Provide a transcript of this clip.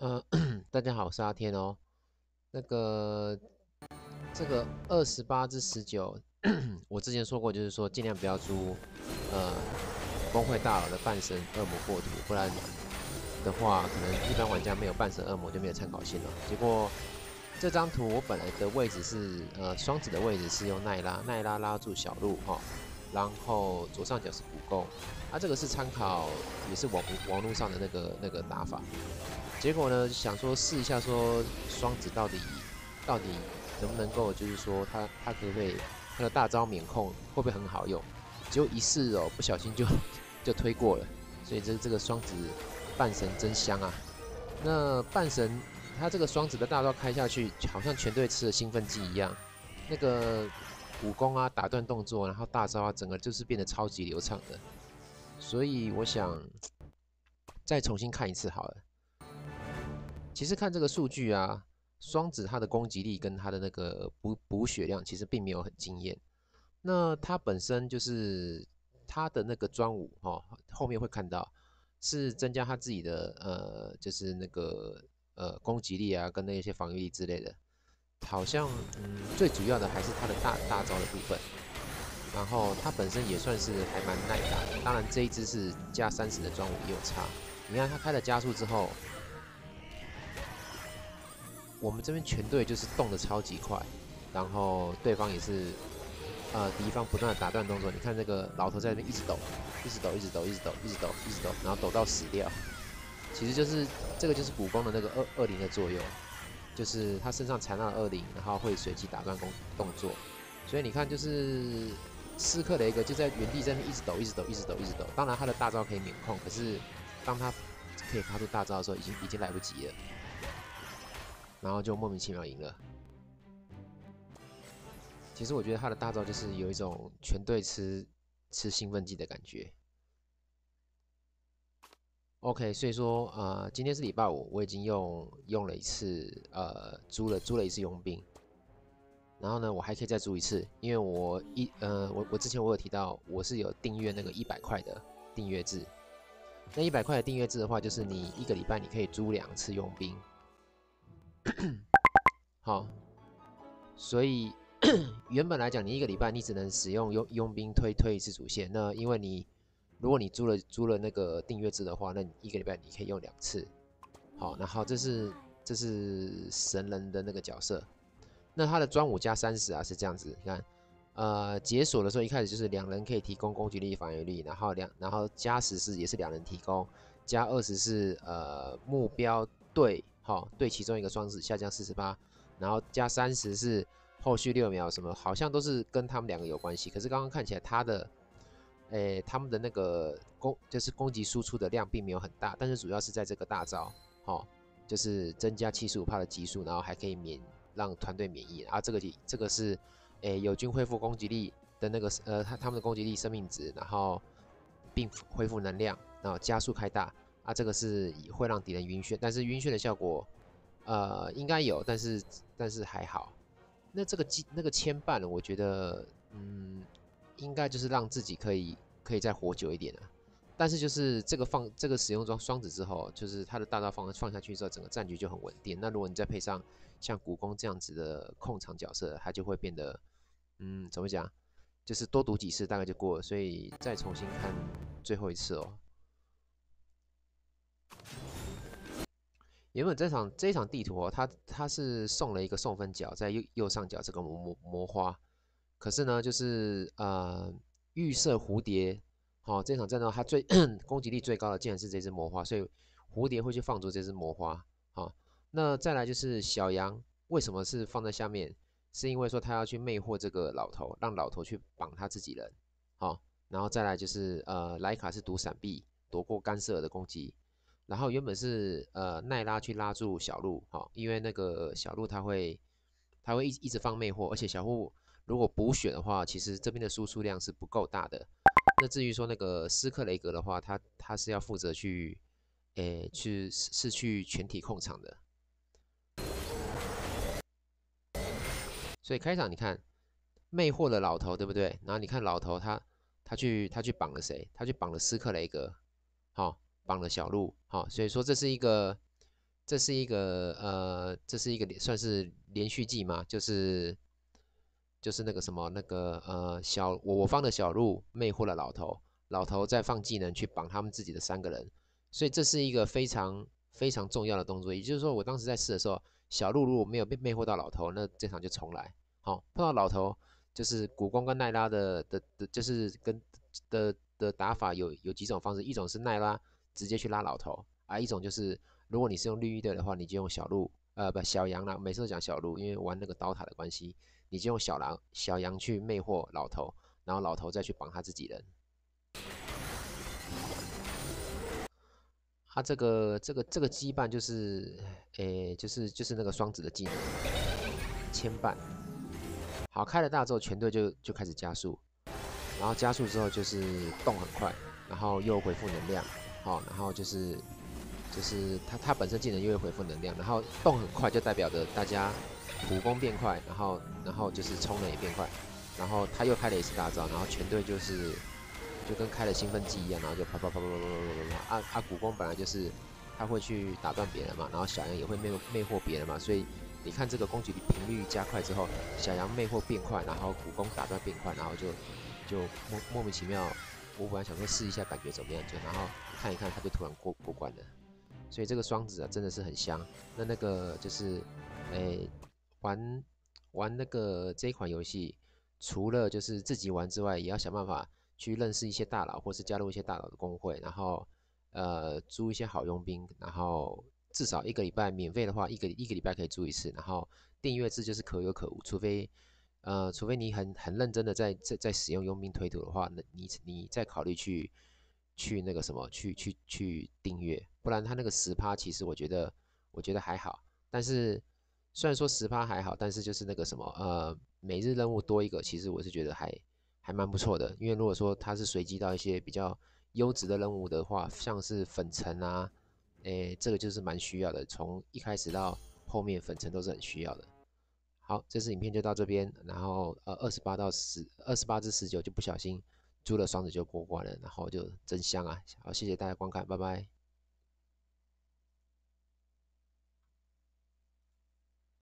呃，大家好，我是阿天哦。那个，这个二十八至十九，我之前说过，就是说尽量不要租呃工会大佬的半神恶魔过图，不然的话，可能一般玩家没有半神恶魔就没有参考性了。结果这张图我本来的位置是呃双子的位置是用奈拉，奈拉拉住小鹿哈，然后左上角是古弓，啊这个是参考也是网网络上的那个那个打法。结果呢，想说试一下，说双子到底到底能不能够，就是说他他可不可以他的大招免控会不会很好用？结果一试哦，不小心就 就推过了。所以这这个双子半神真香啊！那半神他这个双子的大招开下去，好像全队吃了兴奋剂一样，那个武功啊打断动作，然后大招啊整个就是变得超级流畅的。所以我想再重新看一次好了。其实看这个数据啊，双子它的攻击力跟它的那个补补血量其实并没有很惊艳。那它本身就是它的那个专武哈，后面会看到是增加它自己的呃，就是那个呃攻击力啊，跟那些防御力之类的。好像嗯，最主要的还是它的大大招的部分。然后它本身也算是还蛮耐打的。当然这一只是加三十的专武也有差。你看它开了加速之后。我们这边全队就是动的超级快，然后对方也是，呃，敌方不断的打断动作。你看这个老头在那边一直抖，一直抖，一直抖，一直抖，一直抖，一直抖，然后抖到死掉。其实就是这个就是古弓的那个二二零的作用，就是他身上缠到二零，然后会随机打断攻动作。所以你看，就是斯克雷格就在原地在那边一直抖，一直抖，一直抖，一直抖。当然他的大招可以免控，可是当他可以发出大招的时候，已经已经来不及了。然后就莫名其妙赢了。其实我觉得他的大招就是有一种全队吃吃兴奋剂的感觉。OK，所以说呃，今天是礼拜五，我已经用用了一次，呃，租了租了一次佣兵。然后呢，我还可以再租一次，因为我一呃，我我之前我有提到我是有订阅那个一百块的订阅制。那一百块的订阅制的话，就是你一个礼拜你可以租两次佣兵。好，所以 原本来讲，你一个礼拜你只能使用佣佣兵推推一次主线。那因为你如果你租了租了那个订阅制的话，那你一个礼拜你可以用两次。好，然后这是这是神人的那个角色。那他的专武加三十啊是这样子，你看，呃，解锁的时候一开始就是两人可以提供攻击力、防御力，然后两然后加十是也是两人提供，加二十是呃目标对。好，对其中一个双子下降四十八，然后加三十是后续六秒，什么好像都是跟他们两个有关系。可是刚刚看起来他的，诶，他们的那个攻就是攻击输出的量并没有很大，但是主要是在这个大招，好，就是增加七十五帕的级数，然后还可以免让团队免疫。然后这个这个是诶友军恢复攻击力的那个呃他他们的攻击力生命值，然后并恢复能量，然后加速开大。啊，这个是会让敌人晕眩，但是晕眩的效果，呃，应该有，但是但是还好。那这个机那个牵绊，我觉得，嗯，应该就是让自己可以可以再活久一点啊。但是就是这个放这个使用装双子之后，就是它的大招放放下去之后，整个战局就很稳定。那如果你再配上像古弓这样子的控场角色，它就会变得，嗯，怎么讲？就是多读几次大概就过了。所以再重新看最后一次哦。原本这场这场地图哦，它它是送了一个送分角在右右上角这个魔魔魔花，可是呢，就是呃预设蝴蝶，好，这场战斗它最 攻击力最高的竟然是这只魔花，所以蝴蝶会去放逐这只魔花，好，那再来就是小羊为什么是放在下面？是因为说他要去魅惑这个老头，让老头去绑他自己人，好，然后再来就是呃莱卡是躲闪避，躲过干涉的攻击。然后原本是呃奈拉去拉住小鹿，好，因为那个小鹿他会他会一一直放魅惑，而且小鹿如果补血的话，其实这边的输出量是不够大的。那至于说那个斯克雷格的话，他他是要负责去诶去是去全体控场的。所以开场你看魅惑的老头对不对？然后你看老头他他去他去绑了谁？他去绑了斯克雷格，好。绑了小鹿，好，所以说这是一个这是一个呃，这是一个算是连续剧嘛，就是就是那个什么那个呃小我我方的小鹿魅惑了老头，老头再放技能去绑他们自己的三个人，所以这是一个非常非常重要的动作。也就是说，我当时在试的时候，小鹿如果没有被魅惑到老头，那这场就重来。好，碰到老头就是古光跟奈拉的的的，就是跟的的打法有有几种方式，一种是奈拉直接去拉老头，啊，一种就是。如果你是用绿衣队的话，你就用小鹿，呃，不，小羊啦。每次都讲小鹿，因为玩那个刀塔的关系，你就用小狼、小羊去魅惑老头，然后老头再去绑他自己人。他这个、这个、这个羁绊就是，诶，就是就是那个双子的技能牵绊。好，开了大之后，全队就就开始加速，然后加速之后就是动很快，然后又恢复能量，好，然后就是。就是他，他本身技能又会恢复能量，然后动很快，就代表着大家普攻变快，然后然后就是冲能也变快，然后他又开了一次大招，然后全队就是就跟开了兴奋剂一样，然后就啪啪啪啪啪啪啪啪啪。啊啊，古攻本来就是他会去打断别人嘛，然后小羊也会魅魅惑别人嘛，所以你看这个攻击频率加快之后，小羊魅惑变快，然后古攻打断变快，然后就就莫莫名其妙，我本来想说试一下感觉怎么样，就然后看一看，他就突然过过关了。所以这个双子啊，真的是很香。那那个就是，诶，玩玩那个这一款游戏，除了就是自己玩之外，也要想办法去认识一些大佬，或是加入一些大佬的公会，然后呃租一些好佣兵，然后至少一个礼拜免费的话，一个一个礼拜可以租一次。然后订阅制就是可有可无，除非呃除非你很很认真的在在在使用佣兵推图的话，那你你再考虑去。去那个什么，去去去订阅，不然他那个十趴，其实我觉得我觉得还好。但是虽然说十趴还好，但是就是那个什么，呃，每日任务多一个，其实我是觉得还还蛮不错的。因为如果说它是随机到一些比较优质的任务的话，像是粉尘啊，诶，这个就是蛮需要的。从一开始到后面，粉尘都是很需要的。好，这次影片就到这边，然后呃，二十八到十，二十八至十九就不小心。租了双子就过关了，然后就真香啊！好，谢谢大家观看，拜拜。